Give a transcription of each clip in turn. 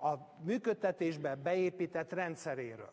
a működtetésbe beépített rendszeréről.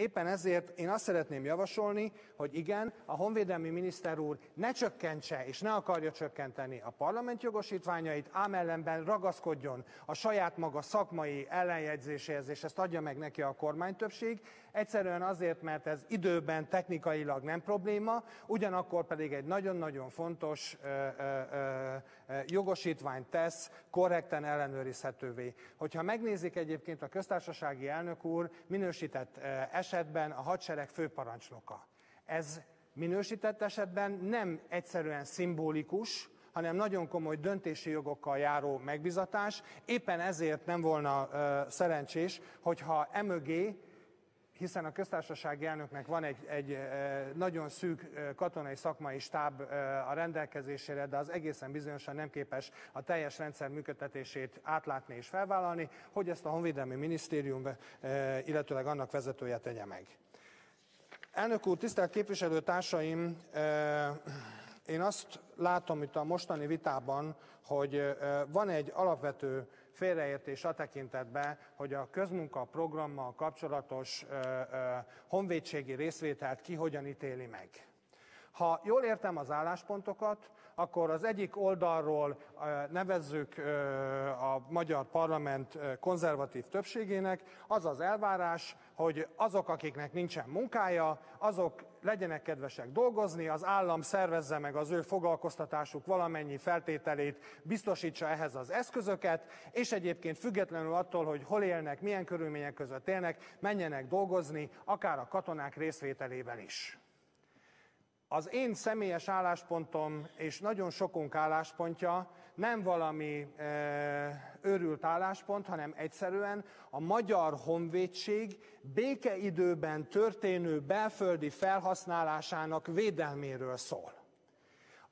Éppen ezért én azt szeretném javasolni, hogy igen, a honvédelmi miniszter úr ne csökkentse és ne akarja csökkenteni a parlament jogosítványait, ám ellenben ragaszkodjon a saját maga szakmai ellenjegyzéséhez, és ezt adja meg neki a kormánytöbbség, egyszerűen azért, mert ez időben technikailag nem probléma, ugyanakkor pedig egy nagyon-nagyon fontos ö, ö, ö, jogosítványt tesz korrekten ellenőrizhetővé. Hogyha megnézik egyébként a köztársasági elnök úr minősített eset, esetben a hadsereg főparancsnoka. Ez minősített esetben nem egyszerűen szimbolikus, hanem nagyon komoly döntési jogokkal járó megbizatás. Éppen ezért nem volna uh, szerencsés, hogyha emögé hiszen a köztársasági elnöknek van egy, egy nagyon szűk katonai szakmai stáb a rendelkezésére, de az egészen bizonyosan nem képes a teljes rendszer működtetését átlátni és felvállalni, hogy ezt a Honvédelmi Minisztérium, illetőleg annak vezetője tegye meg. Elnök úr, tisztelt képviselőtársaim, én azt látom itt a mostani vitában, hogy van egy alapvető félreértés a tekintetben, hogy a közmunka programmal kapcsolatos ö, ö, honvédségi részvételt ki hogyan ítéli meg. Ha jól értem az álláspontokat, akkor az egyik oldalról nevezzük a magyar parlament konzervatív többségének, az az elvárás, hogy azok, akiknek nincsen munkája, azok legyenek kedvesek dolgozni, az állam szervezze meg az ő foglalkoztatásuk valamennyi feltételét, biztosítsa ehhez az eszközöket, és egyébként függetlenül attól, hogy hol élnek, milyen körülmények között élnek, menjenek dolgozni, akár a katonák részvételével is. Az én személyes álláspontom és nagyon sokunk álláspontja nem valami e, őrült álláspont, hanem egyszerűen a magyar honvédség békeidőben történő belföldi felhasználásának védelméről szól.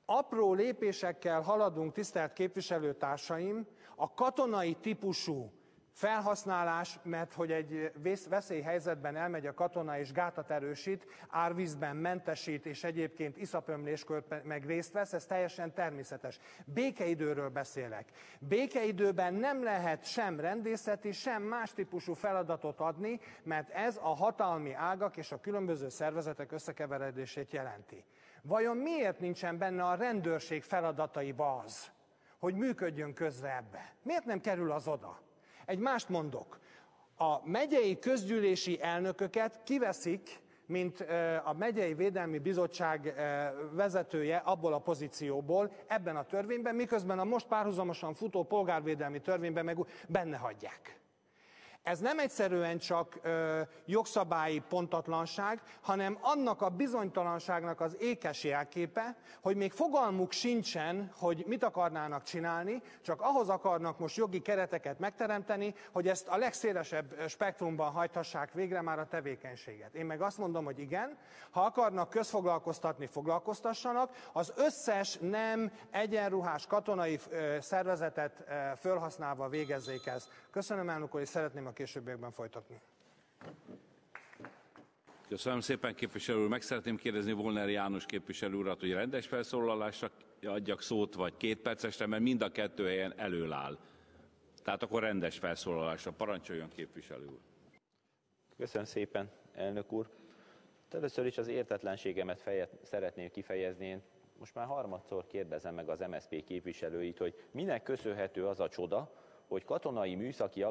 Apró lépésekkel haladunk, tisztelt képviselőtársaim, a katonai típusú Felhasználás, mert hogy egy veszélyhelyzetben elmegy a katona és gátat erősít, árvízben mentesít, és egyébként iszapömléskor meg részt vesz, ez teljesen természetes. Békeidőről beszélek. Békeidőben nem lehet sem rendészeti, sem más típusú feladatot adni, mert ez a hatalmi ágak és a különböző szervezetek összekeveredését jelenti. Vajon miért nincsen benne a rendőrség feladataiba az, hogy működjön közre ebbe? Miért nem kerül az oda? Egy mást mondok. A megyei közgyűlési elnököket kiveszik, mint a Megyei Védelmi Bizottság vezetője abból a pozícióból ebben a törvényben, miközben a most párhuzamosan futó polgárvédelmi törvényben meg benne hagyják. Ez nem egyszerűen csak ö, jogszabályi pontatlanság, hanem annak a bizonytalanságnak az ékes jelképe, hogy még fogalmuk sincsen, hogy mit akarnának csinálni, csak ahhoz akarnak most jogi kereteket megteremteni, hogy ezt a legszélesebb spektrumban hajthassák végre már a tevékenységet. Én meg azt mondom, hogy igen, ha akarnak közfoglalkoztatni, foglalkoztassanak, az összes nem egyenruhás katonai szervezetet felhasználva végezzék ezt. Köszönöm elnök és szeretném a későbbiekben folytatni. Köszönöm szépen, képviselő úr. Meg szeretném kérdezni Volner János képviselő urat, hogy rendes felszólalásra adjak szót, vagy két percesre, mert mind a kettő helyen előáll. áll. Tehát akkor rendes felszólalásra. Parancsoljon képviselő úr. Köszönöm szépen, elnök úr. Először is az értetlenségemet feje, szeretném kifejezni. Én most már harmadszor kérdezem meg az MSZP képviselőit, hogy minek köszönhető az a csoda, hogy katonai műszaki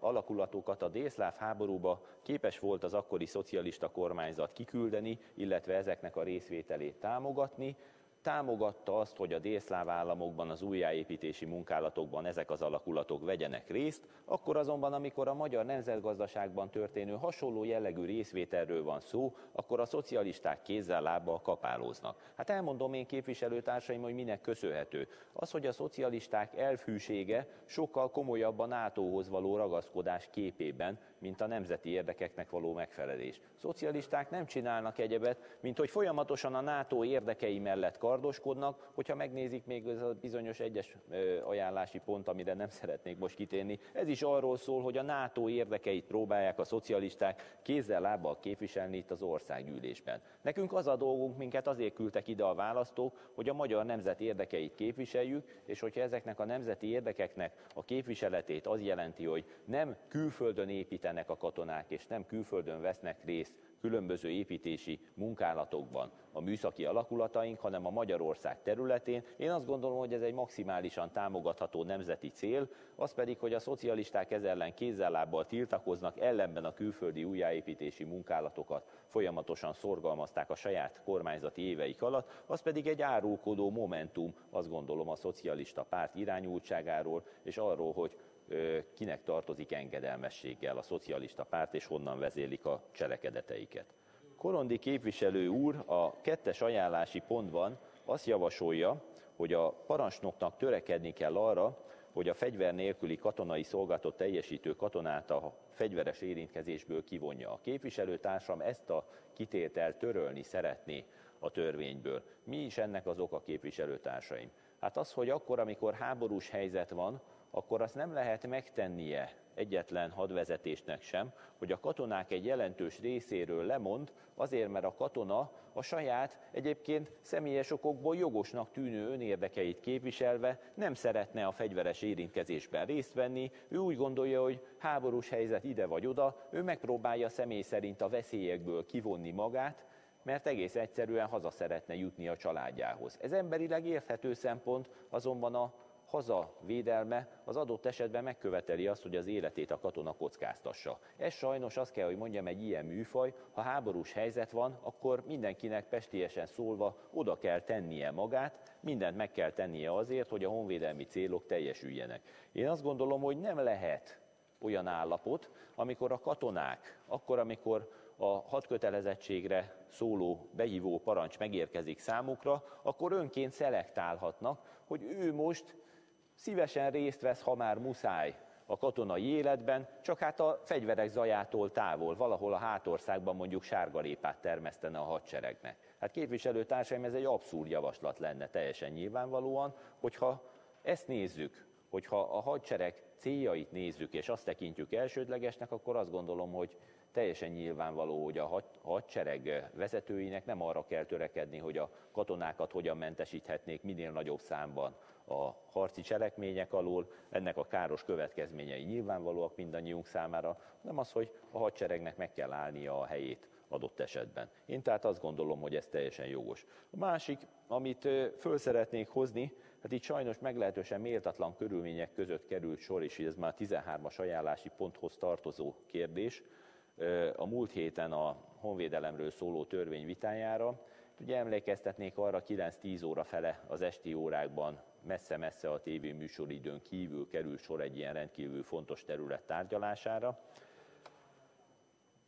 alakulatokat a délszláv háborúba képes volt az akkori szocialista kormányzat kiküldeni, illetve ezeknek a részvételét támogatni, támogatta azt, hogy a délszláv államokban az újjáépítési munkálatokban ezek az alakulatok vegyenek részt, akkor azonban, amikor a magyar nemzetgazdaságban történő hasonló jellegű részvételről van szó, akkor a szocialisták kézzel lábbal kapálóznak. Hát elmondom én képviselőtársaim, hogy minek köszönhető. Az, hogy a szocialisták elfűsége sokkal komolyabb a NATO-hoz való ragaszkodás képében, mint a nemzeti érdekeknek való megfelelés. Szocialisták nem csinálnak egyebet, mint hogy folyamatosan a NATO érdekei mellett kar kardoskodnak, hogyha megnézik még ez a bizonyos egyes ajánlási pont, amire nem szeretnék most kitérni, ez is arról szól, hogy a NATO érdekeit próbálják a szocialisták kézzel-lábbal képviselni itt az országgyűlésben. Nekünk az a dolgunk, minket azért küldtek ide a választók, hogy a magyar nemzet érdekeit képviseljük, és hogyha ezeknek a nemzeti érdekeknek a képviseletét az jelenti, hogy nem külföldön építenek a katonák, és nem külföldön vesznek részt különböző építési munkálatokban a műszaki alakulataink, hanem a Magyarország területén. Én azt gondolom, hogy ez egy maximálisan támogatható nemzeti cél, az pedig, hogy a szocialisták ez ellen kézzel-lábbal tiltakoznak, ellenben a külföldi újjáépítési munkálatokat folyamatosan szorgalmazták a saját kormányzati éveik alatt, az pedig egy árulkodó momentum, azt gondolom a szocialista párt irányultságáról, és arról, hogy kinek tartozik engedelmességgel a szocialista párt, és honnan vezélik a cselekedeteiket. Korondi képviselő úr a kettes ajánlási pontban azt javasolja, hogy a parancsnoknak törekedni kell arra, hogy a fegyver nélküli katonai szolgálatot teljesítő katonát a fegyveres érintkezésből kivonja. A képviselőtársam ezt a kitételt törölni szeretné a törvényből. Mi is ennek az oka képviselőtársaim? Hát az, hogy akkor, amikor háborús helyzet van, akkor azt nem lehet megtennie egyetlen hadvezetésnek sem, hogy a katonák egy jelentős részéről lemond, azért, mert a katona a saját, egyébként személyes okokból jogosnak tűnő önérdekeit képviselve nem szeretne a fegyveres érintkezésben részt venni, ő úgy gondolja, hogy háborús helyzet ide vagy oda, ő megpróbálja személy szerint a veszélyekből kivonni magát, mert egész egyszerűen haza szeretne jutni a családjához. Ez emberileg érthető szempont, azonban a haza védelme az adott esetben megköveteli azt, hogy az életét a katona kockáztassa. Ez sajnos azt kell, hogy mondjam, egy ilyen műfaj, ha háborús helyzet van, akkor mindenkinek pestiesen szólva oda kell tennie magát, mindent meg kell tennie azért, hogy a honvédelmi célok teljesüljenek. Én azt gondolom, hogy nem lehet olyan állapot, amikor a katonák, akkor, amikor a hadkötelezettségre szóló behívó parancs megérkezik számukra, akkor önként szelektálhatnak, hogy ő most szívesen részt vesz, ha már muszáj a katonai életben, csak hát a fegyverek zajától távol, valahol a hátországban mondjuk sárgarépát termesztene a hadseregnek. Hát képviselőtársaim, ez egy abszurd javaslat lenne teljesen nyilvánvalóan, hogyha ezt nézzük, hogyha a hadsereg céljait nézzük, és azt tekintjük elsődlegesnek, akkor azt gondolom, hogy teljesen nyilvánvaló, hogy a hadsereg vezetőinek nem arra kell törekedni, hogy a katonákat hogyan mentesíthetnék minél nagyobb számban a harci cselekmények alól, ennek a káros következményei nyilvánvalóak mindannyiunk számára, nem az, hogy a hadseregnek meg kell állnia a helyét adott esetben. Én tehát azt gondolom, hogy ez teljesen jogos. A másik, amit föl szeretnék hozni, hát itt sajnos meglehetősen méltatlan körülmények között került sor, és ez már 13-as ajánlási ponthoz tartozó kérdés, a múlt héten a honvédelemről szóló törvény vitájára. Ugye emlékeztetnék arra 9-10 óra fele az esti órákban messze-messze a tévé műsoridőn kívül kerül sor egy ilyen rendkívül fontos terület tárgyalására.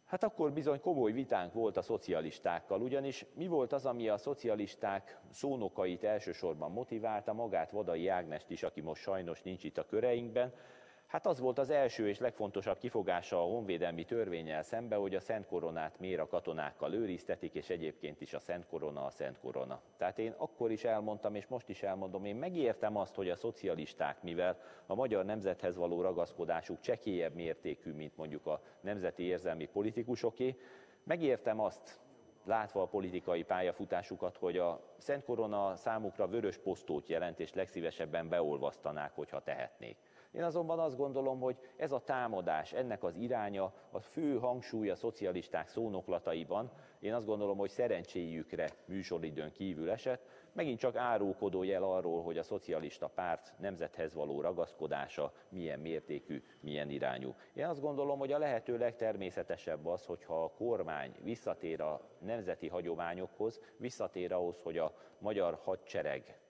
Hát akkor bizony komoly vitánk volt a szocialistákkal, ugyanis mi volt az, ami a szocialisták szónokait elsősorban motiválta, magát Vadai Ágnest is, aki most sajnos nincs itt a köreinkben, Hát az volt az első és legfontosabb kifogása a honvédelmi törvényel szembe, hogy a Szent Koronát miért a katonákkal őriztetik, és egyébként is a Szent Korona a Szent Korona. Tehát én akkor is elmondtam, és most is elmondom, én megértem azt, hogy a szocialisták, mivel a magyar nemzethez való ragaszkodásuk csekélyebb mértékű, mint mondjuk a nemzeti érzelmi politikusoké, megértem azt, látva a politikai pályafutásukat, hogy a Szent Korona számukra vörös posztót jelent, és legszívesebben beolvasztanák, hogyha tehetnék. Én azonban azt gondolom, hogy ez a támadás, ennek az iránya, a fő hangsúly a szocialisták szónoklataiban, én azt gondolom, hogy szerencséjükre műsoridőn kívül esett, megint csak árulkodó jel arról, hogy a szocialista párt nemzethez való ragaszkodása milyen mértékű, milyen irányú. Én azt gondolom, hogy a lehető legtermészetesebb az, hogyha a kormány visszatér a nemzeti hagyományokhoz, visszatér ahhoz, hogy a magyar hadsereg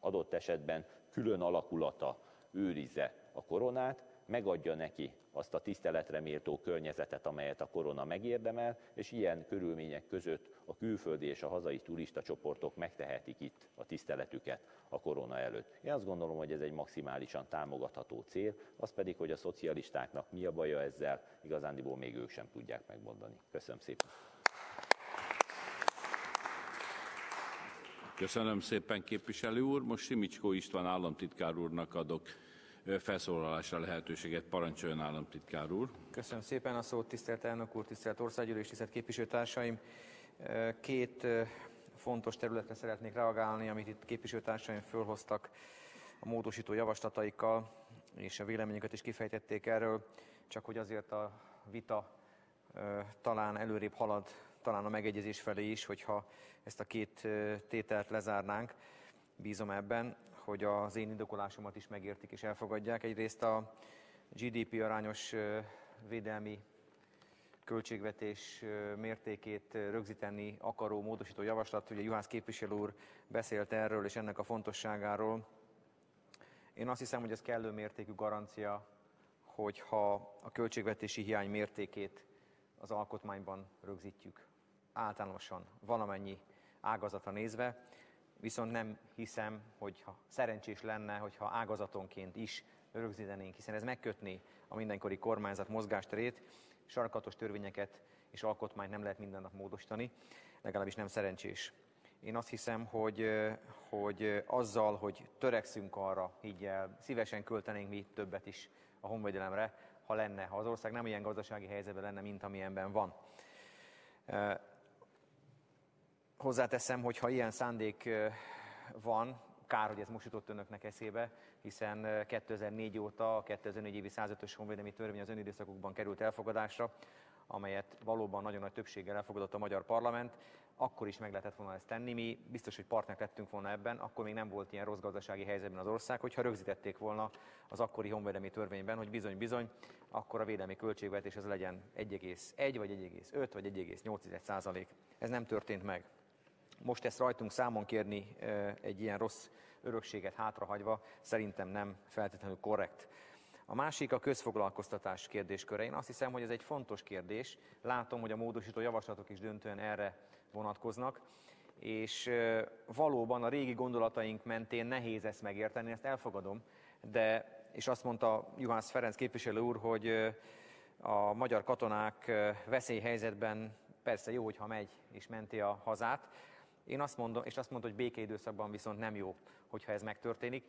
adott esetben külön alakulata őrizze a koronát, megadja neki azt a tiszteletre méltó környezetet, amelyet a korona megérdemel, és ilyen körülmények között a külföldi és a hazai turista csoportok megtehetik itt a tiszteletüket a korona előtt. Én azt gondolom, hogy ez egy maximálisan támogatható cél, az pedig, hogy a szocialistáknak mi a baja ezzel, igazándiból még ők sem tudják megmondani. Köszönöm szépen! Köszönöm szépen, képviselő úr. Most Simicskó István államtitkár úrnak adok felszólalásra lehetőséget. Parancsoljon államtitkár úr. Köszönöm szépen a szót, tisztelt elnök úr, tisztelt országgyűlés, tisztelt képviselőtársaim. Két fontos területre szeretnék reagálni, amit itt képviselőtársaim fölhoztak a módosító javaslataikkal, és a véleményüket is kifejtették erről, csak hogy azért a vita talán előrébb halad, talán a megegyezés felé is, hogyha ezt a két tételt lezárnánk. Bízom ebben, hogy az én indokolásomat is megértik és elfogadják. Egyrészt a GDP arányos védelmi költségvetés mértékét rögzíteni akaró módosító javaslat. Ugye Juhász képviselő úr beszélt erről és ennek a fontosságáról. Én azt hiszem, hogy ez kellő mértékű garancia, hogyha a költségvetési hiány mértékét az alkotmányban rögzítjük. Általánosan valamennyi ágazatra nézve, viszont nem hiszem, hogy ha szerencsés lenne, hogyha ágazatonként is rögzítenénk, hiszen ez megkötni a mindenkori kormányzat mozgásterét, sarkatos törvényeket és alkotmányt nem lehet minden nap módosítani, legalábbis nem szerencsés. Én azt hiszem, hogy, hogy azzal, hogy törekszünk arra, így el, szívesen költenénk mi többet is a honvédelemre, ha lenne, ha az ország nem ilyen gazdasági helyzetben lenne, mint amilyenben van. Hozzáteszem, hogy ha ilyen szándék van, kár, hogy ez most jutott önöknek eszébe, hiszen 2004 óta a 2004 évi 105-ös honvédelmi törvény az önidőszakokban került elfogadásra, amelyet valóban nagyon nagy többséggel elfogadott a magyar parlament, akkor is meg lehetett volna ezt tenni. Mi biztos, hogy partnerek lettünk volna ebben, akkor még nem volt ilyen rossz gazdasági helyzetben az ország, hogyha rögzítették volna az akkori honvédelmi törvényben, hogy bizony-bizony, akkor a védelmi költségvetés az legyen 1,1 vagy 1,5 vagy 1,8 százalék. Ez nem történt meg. Most ezt rajtunk számon kérni egy ilyen rossz örökséget hátrahagyva szerintem nem feltétlenül korrekt. A másik a közfoglalkoztatás kérdésköre. Én azt hiszem, hogy ez egy fontos kérdés. Látom, hogy a módosító javaslatok is döntően erre vonatkoznak, és valóban a régi gondolataink mentén nehéz ezt megérteni, ezt elfogadom, de, és azt mondta Juhász Ferenc képviselő úr, hogy a magyar katonák veszélyhelyzetben persze jó, hogyha megy és menti a hazát, én azt mondom, és azt mondom, hogy békeidőszakban viszont nem jó, hogyha ez megtörténik.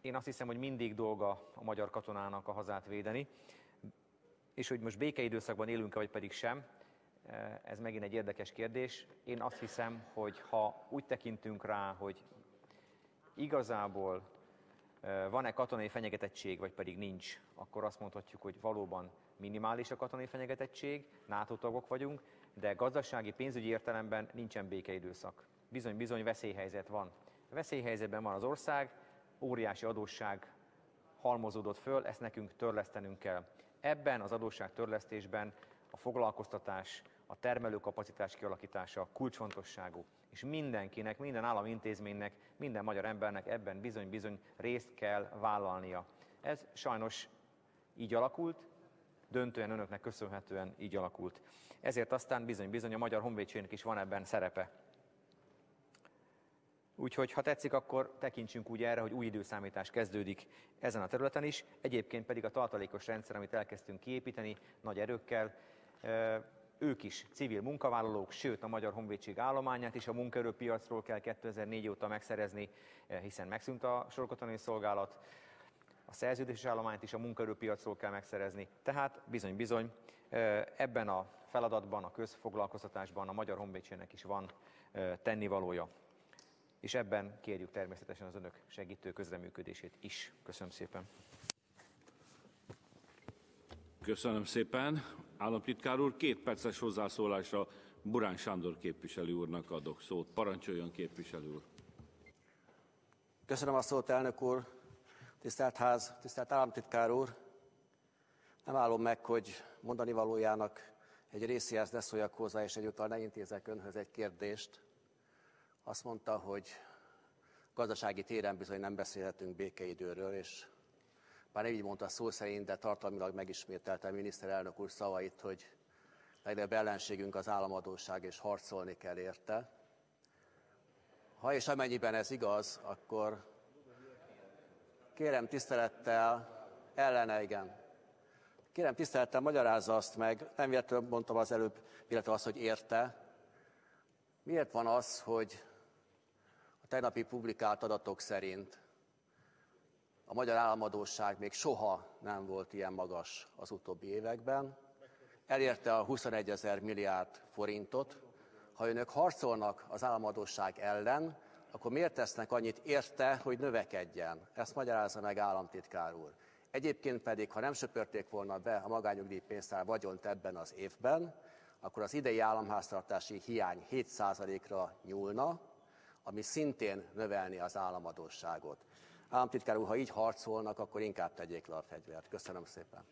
Én azt hiszem, hogy mindig dolga a magyar katonának a hazát védeni, és hogy most békeidőszakban élünk-e, vagy pedig sem, eh, ez megint egy érdekes kérdés. Én azt hiszem, hogy ha úgy tekintünk rá, hogy igazából eh, van-e katonai fenyegetettség, vagy pedig nincs, akkor azt mondhatjuk, hogy valóban minimális a katonai fenyegetettség, NATO tagok vagyunk, de gazdasági, pénzügyi értelemben nincsen békeidőszak bizony-bizony veszélyhelyzet van. Veszélyhelyzetben van az ország, óriási adósság halmozódott föl, ezt nekünk törlesztenünk kell. Ebben az adósság törlesztésben a foglalkoztatás, a termelőkapacitás kialakítása kulcsfontosságú. És mindenkinek, minden állami intézménynek, minden magyar embernek ebben bizony-bizony részt kell vállalnia. Ez sajnos így alakult, döntően önöknek köszönhetően így alakult. Ezért aztán bizony-bizony a Magyar Honvédségnek is van ebben szerepe. Úgyhogy, ha tetszik, akkor tekintsünk úgy erre, hogy új időszámítás kezdődik ezen a területen is. Egyébként pedig a tartalékos rendszer, amit elkezdtünk kiépíteni nagy erőkkel, ők is civil munkavállalók, sőt a Magyar Honvédség állományát is a munkaerőpiacról kell 2004 óta megszerezni, hiszen megszűnt a sorkatonai szolgálat, a szerződéses állományt is a munkaerőpiacról kell megszerezni. Tehát bizony-bizony ebben a feladatban, a közfoglalkoztatásban a Magyar Honvédségnek is van tennivalója és ebben kérjük természetesen az önök segítő közreműködését is. Köszönöm szépen. Köszönöm szépen. Államtitkár úr, két perces hozzászólásra Burán Sándor képviselő úrnak adok szót. Parancsoljon képviselő úr. Köszönöm a szót, elnök úr. Tisztelt ház, tisztelt államtitkár úr. Nem állom meg, hogy mondani valójának egy részéhez ne szóljak hozzá, és egyúttal ne intézek önhöz egy kérdést. Azt mondta, hogy gazdasági téren bizony nem beszélhetünk békeidőről, és bár nem így mondta szó szerint, de tartalmilag megismételte a miniszterelnök úr szavait, hogy legnagyobb ellenségünk az államadóság, és harcolni kell érte. Ha és amennyiben ez igaz, akkor kérem tisztelettel, ellene igen. Kérem tisztelettel magyarázza azt meg, nem véletlenül mondtam az előbb, illetve az, hogy érte. Miért van az, hogy A tegnapi publikált adatok szerint a magyar államadóság még soha nem volt ilyen magas az utóbbi években. Elérte a 21 ezer milliárd forintot. Ha önök harcolnak az államadóság ellen, akkor miért tesznek annyit érte, hogy növekedjen? Ezt magyarázza meg államtitkár úr. Egyébként pedig, ha nem söpörték volna be a magányugdíjpénztár vagyont ebben az évben, akkor az idei államháztartási hiány 7%-ra nyúlna, ami szintén növelni az államadóságot. Államtitkár úr, ha így harcolnak, akkor inkább tegyék le a fegyvert. Köszönöm szépen.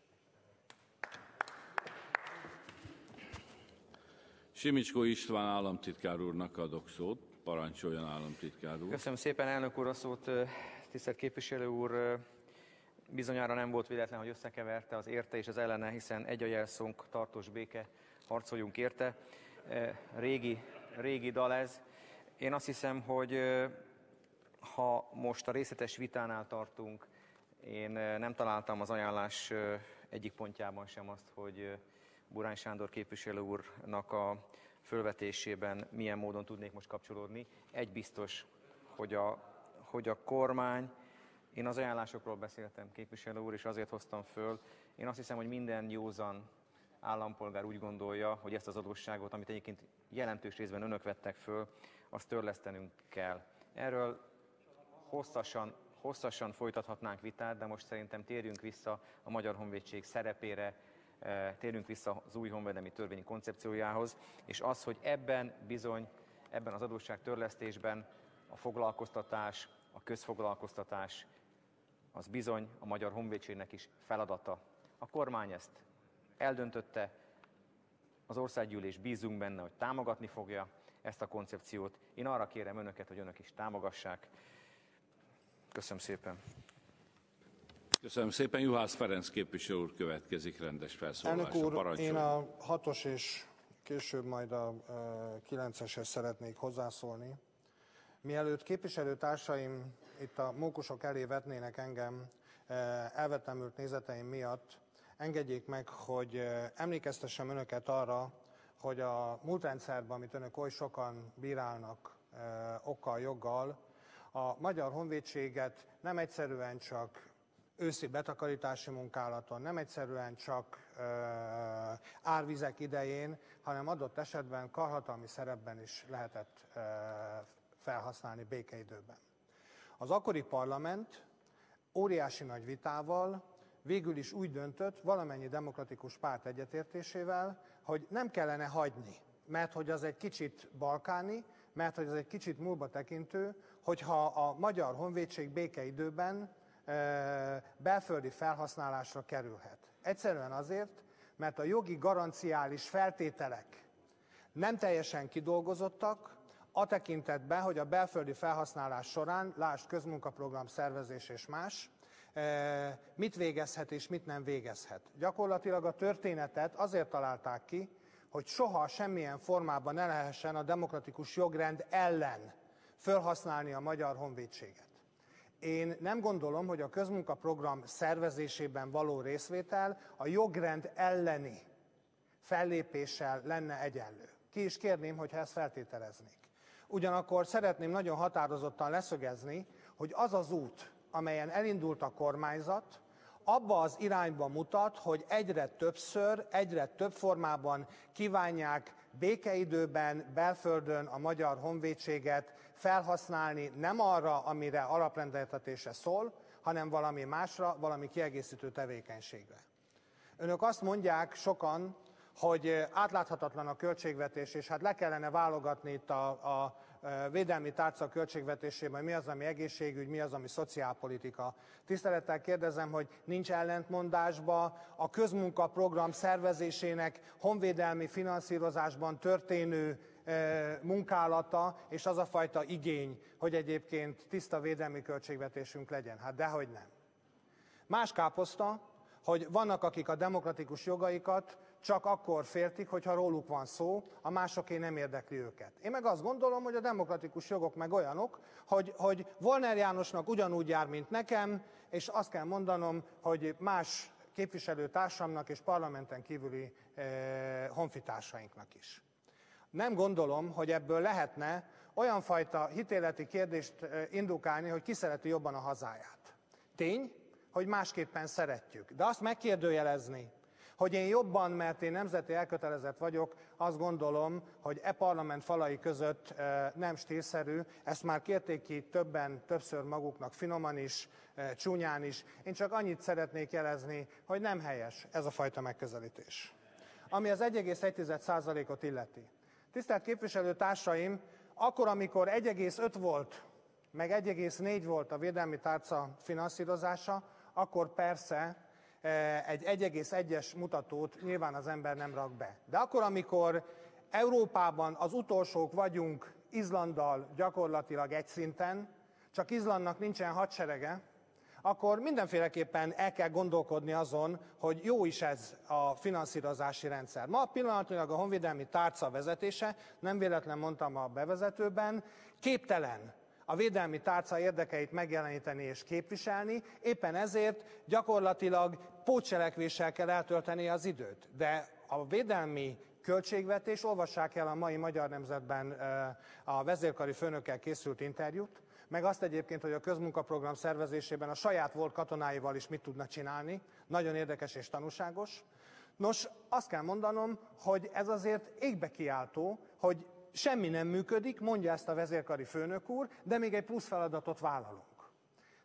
Simicskó István államtitkár úrnak adok szót. Parancsoljon államtitkár úr. Köszönöm szépen, elnök úr, a szót. Tisztelt képviselő úr, bizonyára nem volt véletlen, hogy összekeverte az érte és az ellene, hiszen egy a jelszónk, tartós béke, harcoljunk érte. Régi, régi dal ez. Én azt hiszem, hogy ha most a részletes vitánál tartunk, én nem találtam az ajánlás egyik pontjában sem azt, hogy Burány Sándor képviselő úrnak a fölvetésében milyen módon tudnék most kapcsolódni. Egy biztos, hogy a, hogy a kormány, én az ajánlásokról beszéltem, képviselő úr, és azért hoztam föl. Én azt hiszem, hogy minden józan állampolgár úgy gondolja, hogy ezt az adósságot, amit egyébként jelentős részben önök vettek föl, azt törlesztenünk kell. Erről hosszasan, hosszasan folytathatnánk vitát, de most szerintem térjünk vissza a Magyar Honvédség szerepére, eh, térjünk vissza az új honvédelmi törvényi koncepciójához, és az, hogy ebben bizony, ebben az adósság törlesztésben a foglalkoztatás, a közfoglalkoztatás, az bizony a Magyar Honvédségnek is feladata. A kormány ezt eldöntötte, az országgyűlés bízunk benne, hogy támogatni fogja ezt a koncepciót. Én arra kérem önöket, hogy önök is támogassák. Köszönöm szépen. Köszönöm szépen. Juhász Ferenc képviselő úr következik rendes felszólalásra. Elnök úr, én a hatos és később majd a kilenceshez szeretnék hozzászólni. Mielőtt képviselőtársaim itt a mókusok elé vetnének engem eh, elvetemült nézeteim miatt, engedjék meg, hogy eh, emlékeztessem önöket arra, hogy a múltrendszerben, amit önök oly sokan bírálnak eh, okkal, joggal, a Magyar Honvédséget nem egyszerűen csak őszi betakarítási munkálaton, nem egyszerűen csak ö, árvizek idején, hanem adott esetben karhatalmi szerepben is lehetett ö, felhasználni békeidőben. Az akkori parlament óriási nagy vitával végül is úgy döntött, valamennyi demokratikus párt egyetértésével, hogy nem kellene hagyni, mert hogy az egy kicsit balkáni, mert hogy az egy kicsit múlva tekintő, hogyha a Magyar Honvédség békeidőben e, belföldi felhasználásra kerülhet. Egyszerűen azért, mert a jogi garanciális feltételek nem teljesen kidolgozottak, a tekintetben, hogy a belföldi felhasználás során, lásd közmunkaprogram szervezés és más, mit végezhet és mit nem végezhet. Gyakorlatilag a történetet azért találták ki, hogy soha semmilyen formában ne lehessen a demokratikus jogrend ellen felhasználni a magyar honvédséget. Én nem gondolom, hogy a közmunkaprogram szervezésében való részvétel a jogrend elleni fellépéssel lenne egyenlő. Ki is kérném, hogyha ezt feltételeznék. Ugyanakkor szeretném nagyon határozottan leszögezni, hogy az az út, amelyen elindult a kormányzat, abba az irányba mutat, hogy egyre többször, egyre több formában kívánják békeidőben, belföldön a magyar honvédséget felhasználni nem arra, amire alaprendeltetése szól, hanem valami másra, valami kiegészítő tevékenységre. Önök azt mondják sokan, hogy átláthatatlan a költségvetés, és hát le kellene válogatni itt a, a védelmi tárca költségvetésében mi az, ami egészségügy, mi az, ami szociálpolitika. Tisztelettel kérdezem, hogy nincs ellentmondásba a közmunkaprogram szervezésének honvédelmi finanszírozásban történő munkálata, és az a fajta igény, hogy egyébként tiszta védelmi költségvetésünk legyen. Hát dehogy nem. Más káposzta, hogy vannak, akik a demokratikus jogaikat csak akkor féltik, hogyha róluk van szó, a másoké nem érdekli őket. Én meg azt gondolom, hogy a demokratikus jogok meg olyanok, hogy, hogy Volner Jánosnak ugyanúgy jár, mint nekem, és azt kell mondanom, hogy más képviselőtársamnak és parlamenten kívüli eh, honfitársainknak is. nem gondolom, hogy ebből lehetne olyan fajta hitéleti kérdést indukálni, hogy ki szereti jobban a hazáját. Tény, hogy másképpen szeretjük. De azt megkérdőjelezni, hogy én jobban, mert én nemzeti elkötelezett vagyok, azt gondolom, hogy e parlament falai között nem stílszerű. Ezt már kérték ki többen, többször maguknak finoman is, csúnyán is. Én csak annyit szeretnék jelezni, hogy nem helyes ez a fajta megközelítés. Ami az 1,1%-ot illeti. Tisztelt képviselő társaim, akkor, amikor 1,5 volt, meg 1,4 volt a védelmi tárca finanszírozása, akkor persze egy 1,1-es mutatót nyilván az ember nem rak be. De akkor, amikor Európában az utolsók vagyunk Izlanddal gyakorlatilag egy szinten, csak Izlandnak nincsen hadserege, akkor mindenféleképpen el kell gondolkodni azon, hogy jó is ez a finanszírozási rendszer. Ma pillanatilag a honvédelmi tárca vezetése, nem véletlen mondtam a bevezetőben, képtelen a védelmi tárca érdekeit megjeleníteni és képviselni, éppen ezért gyakorlatilag pótcselekvéssel kell eltölteni az időt. De a védelmi költségvetés, olvassák el a mai Magyar Nemzetben a vezérkari főnökkel készült interjút, meg azt egyébként, hogy a közmunkaprogram szervezésében a saját volt katonáival is mit tudna csinálni. Nagyon érdekes és tanúságos. Nos, azt kell mondanom, hogy ez azért égbe kiáltó, hogy semmi nem működik, mondja ezt a vezérkari főnök úr, de még egy plusz feladatot vállalunk.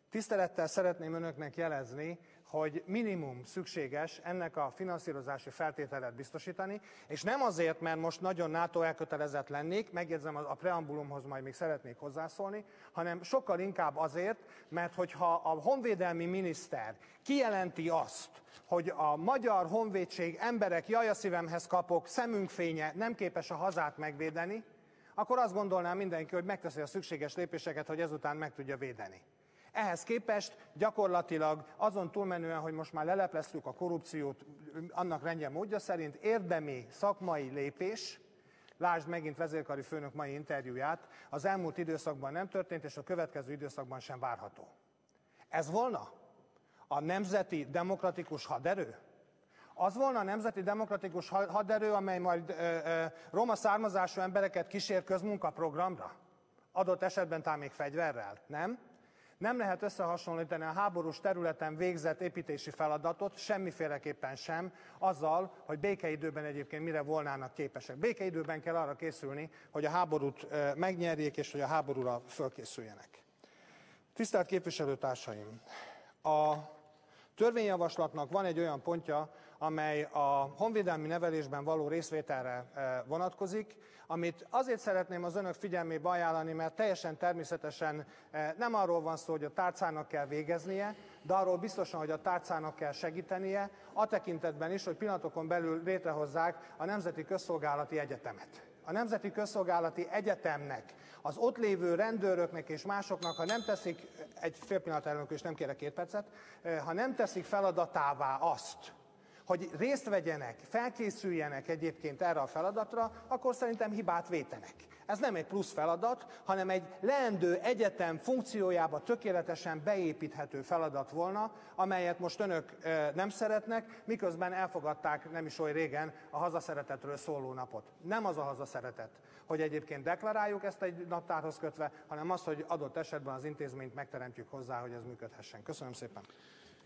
Tisztelettel szeretném önöknek jelezni, hogy minimum szükséges ennek a finanszírozási feltételet biztosítani, és nem azért, mert most nagyon NATO elkötelezett lennék, megjegyzem a preambulumhoz majd még szeretnék hozzászólni, hanem sokkal inkább azért, mert hogyha a honvédelmi miniszter kijelenti azt, hogy a magyar honvédség emberek jaja szívemhez kapok, szemünk fénye nem képes a hazát megvédeni, akkor azt gondolná mindenki, hogy megteszi a szükséges lépéseket, hogy ezután meg tudja védeni. Ehhez képest gyakorlatilag azon túlmenően, hogy most már lelepleztük a korrupciót annak rendje módja szerint, érdemi szakmai lépés, lásd megint vezérkari főnök mai interjúját, az elmúlt időszakban nem történt, és a következő időszakban sem várható. Ez volna a nemzeti demokratikus haderő? Az volna a nemzeti demokratikus haderő, amely majd ö, ö, roma származású embereket kísér közmunkaprogramra? Adott esetben talán még fegyverrel, nem? Nem lehet összehasonlítani a háborús területen végzett építési feladatot, semmiféleképpen sem, azzal, hogy békeidőben egyébként mire volnának képesek. Békeidőben kell arra készülni, hogy a háborút megnyerjék, és hogy a háborúra fölkészüljenek. Tisztelt képviselőtársaim! A törvényjavaslatnak van egy olyan pontja, amely a honvédelmi nevelésben való részvételre vonatkozik, amit azért szeretném az önök figyelmébe ajánlani, mert teljesen természetesen eh, nem arról van szó, hogy a tárcának kell végeznie, de arról biztosan, hogy a tárcának kell segítenie, a tekintetben is, hogy pillanatokon belül létrehozzák a Nemzeti Közszolgálati Egyetemet. A Nemzeti Közszolgálati Egyetemnek, az ott lévő rendőröknek és másoknak, ha nem teszik, egy fél pillanat elnök, és nem kérek két percet, eh, ha nem teszik feladatává azt, hogy részt vegyenek, felkészüljenek egyébként erre a feladatra, akkor szerintem hibát vétenek. Ez nem egy plusz feladat, hanem egy leendő egyetem funkciójába tökéletesen beépíthető feladat volna, amelyet most önök nem szeretnek, miközben elfogadták nem is oly régen a hazaszeretetről szóló napot. Nem az a hazaszeretet, hogy egyébként deklaráljuk ezt egy naptárhoz kötve, hanem az, hogy adott esetben az intézményt megteremtjük hozzá, hogy ez működhessen. Köszönöm szépen.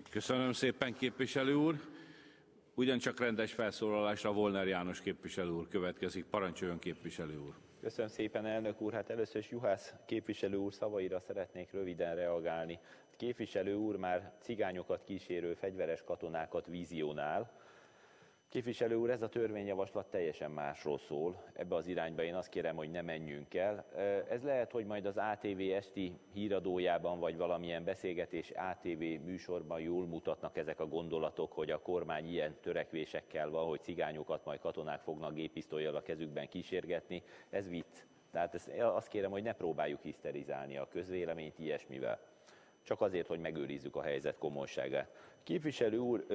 Köszönöm szépen, képviselő úr. Ugyancsak rendes felszólalásra Volner János képviselő úr következik. Parancsoljon képviselő úr. Köszönöm szépen, elnök úr. Hát először is Juhász képviselő úr szavaira szeretnék röviden reagálni. Képviselő úr már cigányokat kísérő fegyveres katonákat vízionál, Képviselő úr, ez a törvényjavaslat teljesen másról szól. Ebbe az irányba én azt kérem, hogy ne menjünk el. Ez lehet, hogy majd az ATV esti híradójában, vagy valamilyen beszélgetés ATV műsorban jól mutatnak ezek a gondolatok, hogy a kormány ilyen törekvésekkel van, hogy cigányokat majd katonák fognak géppisztolyjal a kezükben kísérgetni. Ez vicc. Tehát ezt, azt kérem, hogy ne próbáljuk hiszterizálni a közvéleményt ilyesmivel. Csak azért, hogy megőrizzük a helyzet komolyságát. Képviselő úr,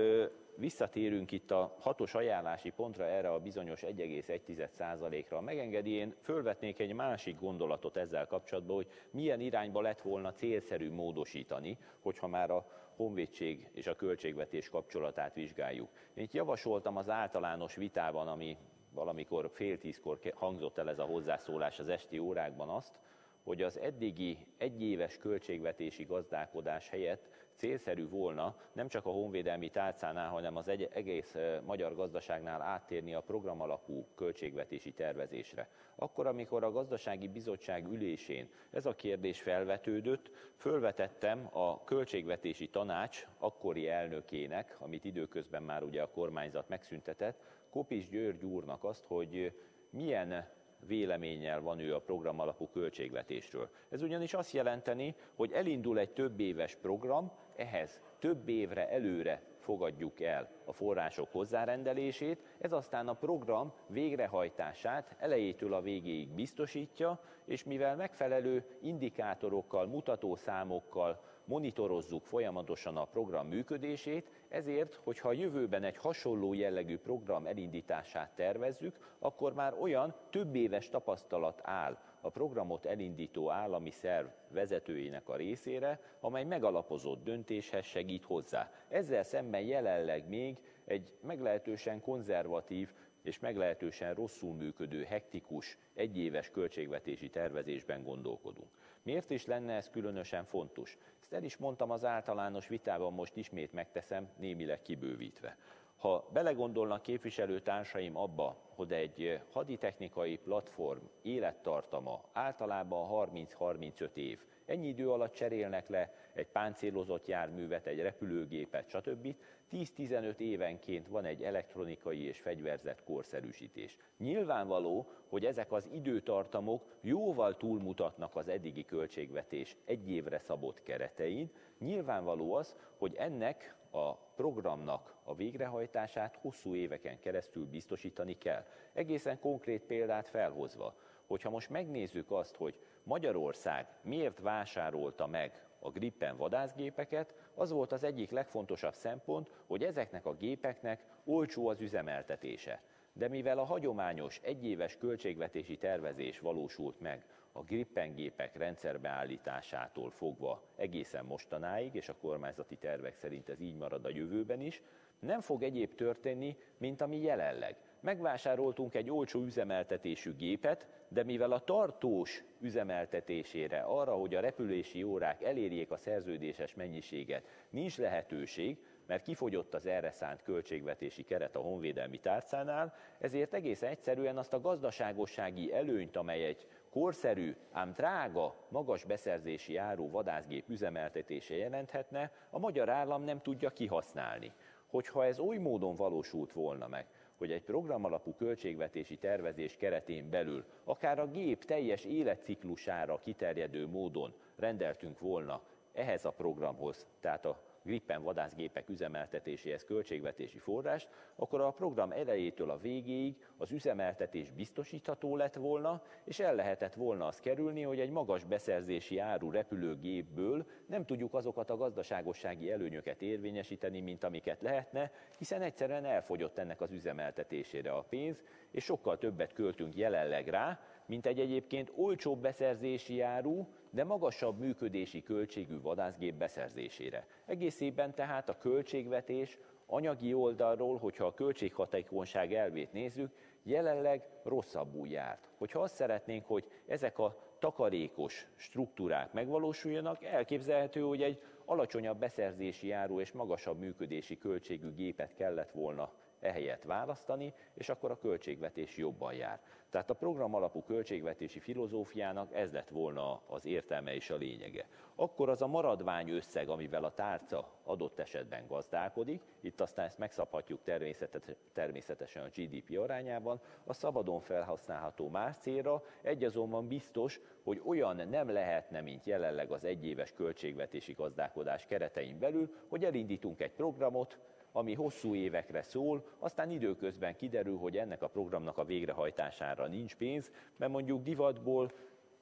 visszatérünk itt a hatos ajánlási pontra, erre a bizonyos 1,1%-ra. Megengedi, én fölvetnék egy másik gondolatot ezzel kapcsolatban, hogy milyen irányba lett volna célszerű módosítani, hogyha már a honvédség és a költségvetés kapcsolatát vizsgáljuk. Én itt javasoltam az általános vitában, ami valamikor fél tízkor hangzott el ez a hozzászólás az esti órákban azt, hogy az eddigi egyéves költségvetési gazdálkodás helyett célszerű volna nem csak a honvédelmi tárcánál, hanem az egész magyar gazdaságnál áttérni a programalapú költségvetési tervezésre. Akkor, amikor a gazdasági bizottság ülésén ez a kérdés felvetődött, fölvetettem a költségvetési tanács akkori elnökének, amit időközben már ugye a kormányzat megszüntetett, Kopis György úrnak azt, hogy milyen véleménnyel van ő a program alapú költségvetésről. Ez ugyanis azt jelenteni, hogy elindul egy több éves program, ehhez több évre előre fogadjuk el a források hozzárendelését, ez aztán a program végrehajtását elejétől a végéig biztosítja, és mivel megfelelő indikátorokkal, mutatószámokkal monitorozzuk folyamatosan a program működését, ezért, hogyha a jövőben egy hasonló jellegű program elindítását tervezzük, akkor már olyan több éves tapasztalat áll a programot elindító állami szerv vezetőinek a részére, amely megalapozott döntéshez segít hozzá. Ezzel szemben jelenleg még egy meglehetősen konzervatív és meglehetősen rosszul működő, hektikus, egyéves költségvetési tervezésben gondolkodunk. Miért is lenne ez különösen fontos? Ezt el is mondtam az általános vitában, most ismét megteszem, némileg kibővítve. Ha belegondolnak képviselőtársaim abba, hogy egy haditechnikai platform élettartama általában 30-35 év, ennyi idő alatt cserélnek le egy páncélozott járművet, egy repülőgépet, stb. 10-15 évenként van egy elektronikai és fegyverzett korszerűsítés. Nyilvánvaló, hogy ezek az időtartamok jóval túlmutatnak az eddigi költségvetés egy évre szabott keretein. Nyilvánvaló az, hogy ennek a programnak a végrehajtását hosszú éveken keresztül biztosítani kell. Egészen konkrét példát felhozva, hogyha most megnézzük azt, hogy Magyarország miért vásárolta meg a Gripen vadászgépeket, az volt az egyik legfontosabb szempont, hogy ezeknek a gépeknek olcsó az üzemeltetése. De mivel a hagyományos egyéves költségvetési tervezés valósult meg a Gripen gépek rendszerbeállításától fogva egészen mostanáig, és a kormányzati tervek szerint ez így marad a jövőben is, nem fog egyéb történni, mint ami jelenleg. Megvásároltunk egy olcsó üzemeltetésű gépet, de mivel a tartós üzemeltetésére, arra, hogy a repülési órák elérjék a szerződéses mennyiséget, nincs lehetőség, mert kifogyott az erre szánt költségvetési keret a honvédelmi tárcánál, ezért egész egyszerűen azt a gazdaságossági előnyt, amely egy korszerű, ám drága, magas beszerzési áru vadászgép üzemeltetése jelenthetne, a magyar állam nem tudja kihasználni. Hogyha ez oly módon valósult volna meg, hogy egy programalapú költségvetési tervezés keretén belül akár a gép teljes életciklusára kiterjedő módon rendeltünk volna ehhez a programhoz, tehát a Gripen vadászgépek üzemeltetéséhez költségvetési forrást, akkor a program elejétől a végéig az üzemeltetés biztosítható lett volna, és el lehetett volna az kerülni, hogy egy magas beszerzési áru repülőgépből nem tudjuk azokat a gazdaságossági előnyöket érvényesíteni, mint amiket lehetne, hiszen egyszerűen elfogyott ennek az üzemeltetésére a pénz, és sokkal többet költünk jelenleg rá, mint egy egyébként olcsóbb beszerzési áru, de magasabb működési költségű vadászgép beszerzésére. Egész évben tehát a költségvetés anyagi oldalról, hogyha a költséghatékonyság elvét nézzük, jelenleg rosszabbul járt. Hogyha azt szeretnénk, hogy ezek a takarékos struktúrák megvalósuljanak, elképzelhető, hogy egy alacsonyabb beszerzési áru és magasabb működési költségű gépet kellett volna ehelyett választani, és akkor a költségvetés jobban jár. Tehát a program alapú költségvetési filozófiának ez lett volna az értelme és a lényege. Akkor az a maradvány összeg, amivel a tárca adott esetben gazdálkodik, itt aztán ezt megszabhatjuk természetesen a GDP arányában, a szabadon felhasználható más célra, egy azonban biztos, hogy olyan nem lehetne, mint jelenleg az egyéves költségvetési gazdálkodás keretein belül, hogy elindítunk egy programot, ami hosszú évekre szól, aztán időközben kiderül, hogy ennek a programnak a végrehajtására nincs pénz, mert mondjuk divatból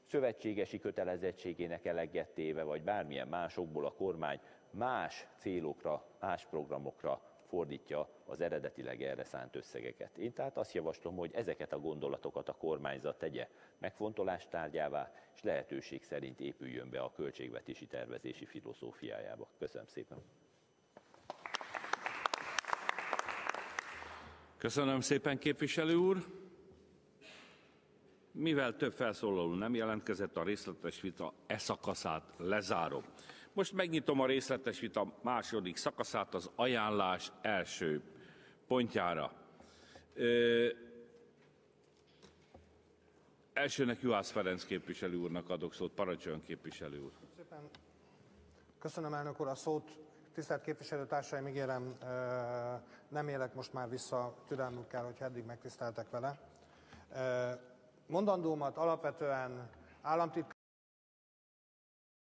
szövetségesi kötelezettségének eleget téve, vagy bármilyen másokból a kormány más célokra, más programokra fordítja az eredetileg erre szánt összegeket. Én tehát azt javaslom, hogy ezeket a gondolatokat a kormányzat tegye megfontolástárgyává, és lehetőség szerint épüljön be a költségvetési tervezési filozófiájába. Köszönöm szépen! Köszönöm szépen, képviselő úr. Mivel több felszólaló nem jelentkezett, a részletes vita e szakaszát lezárom. Most megnyitom a részletes vita második szakaszát az ajánlás első pontjára. Ö, elsőnek Juhász Ferenc képviselő úrnak adok szót. Parancsoljon képviselő úr. Szépen köszönöm elnök úr a szót. Tisztelt képviselőtársaim, ígérem, nem élek most már vissza türelmükkel, hogy eddig megtiszteltek vele. Mondandómat alapvetően államtitkár